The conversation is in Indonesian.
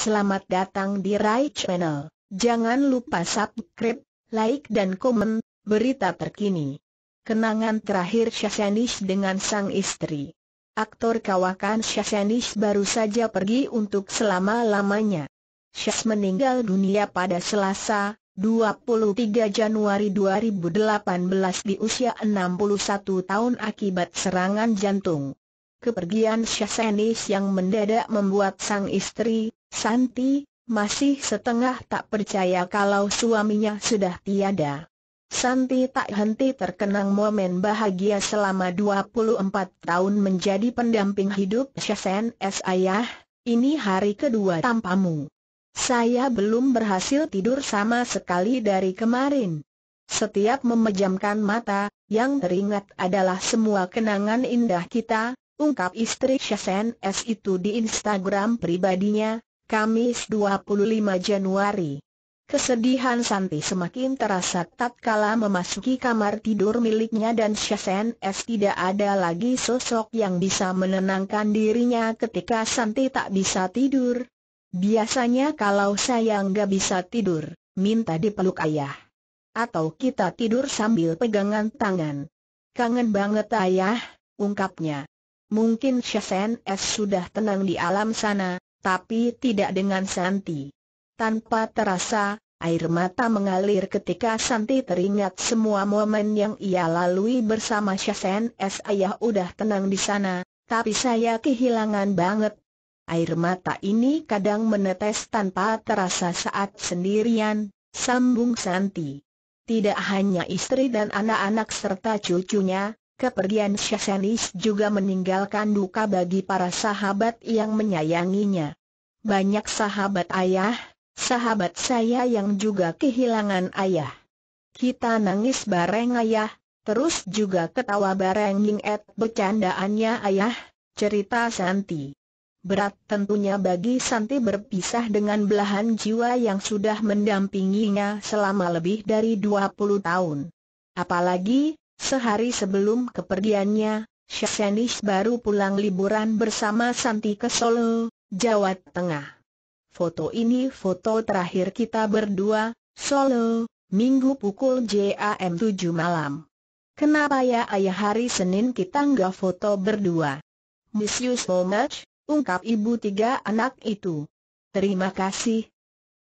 Selamat datang di Rai Channel. Jangan lupa subscribe, like dan komen, berita terkini. Kenangan terakhir Syasanish dengan sang istri. Aktor kawakan Syasanish baru saja pergi untuk selama-lamanya. Syas meninggal dunia pada Selasa, 23 Januari 2018 di usia 61 tahun akibat serangan jantung. Kepergian Syahsanis yang mendadak membuat sang istri, Santi, masih setengah tak percaya kalau suaminya sudah tiada. Santi tak henti terkenang momen bahagia selama 24 tahun menjadi pendamping hidup Syahsen S. Ayah, ini hari kedua tanpamu. Saya belum berhasil tidur sama sekali dari kemarin. Setiap memejamkan mata, yang teringat adalah semua kenangan indah kita, ungkap istri Shasen S itu di Instagram pribadinya, Kamis 25 Januari. Kesedihan Santi semakin terasa tatkala memasuki kamar tidur miliknya dan Shasen S tidak ada lagi sosok yang bisa menenangkan dirinya ketika Santi tak bisa tidur, Biasanya kalau saya nggak bisa tidur, minta dipeluk ayah. Atau kita tidur sambil pegangan tangan. Kangen banget ayah, ungkapnya. Mungkin Shasen S sudah tenang di alam sana, tapi tidak dengan Santi. Tanpa terasa, air mata mengalir ketika Santi teringat semua momen yang ia lalui bersama Shasen S. Ayah udah tenang di sana, tapi saya kehilangan banget Air mata ini kadang menetes tanpa terasa saat sendirian, sambung Santi. Tidak hanya istri dan anak-anak serta cucunya, kepergian Syasanis juga meninggalkan duka bagi para sahabat yang menyayanginya. Banyak sahabat ayah, sahabat saya yang juga kehilangan ayah. Kita nangis bareng ayah, terus juga ketawa bareng Ying bercandaannya ayah, cerita Santi. Berat tentunya bagi Santi berpisah dengan belahan jiwa yang sudah mendampinginya selama lebih dari 20 tahun. Apalagi, sehari sebelum kepergiannya, Syahsanis baru pulang liburan bersama Santi ke Solo, Jawa Tengah. Foto ini foto terakhir kita berdua, Solo, Minggu pukul JAM 7 malam. Kenapa ya ayah hari Senin kita nggak foto berdua? Miss you so much, ungkap ibu tiga anak itu. Terima kasih,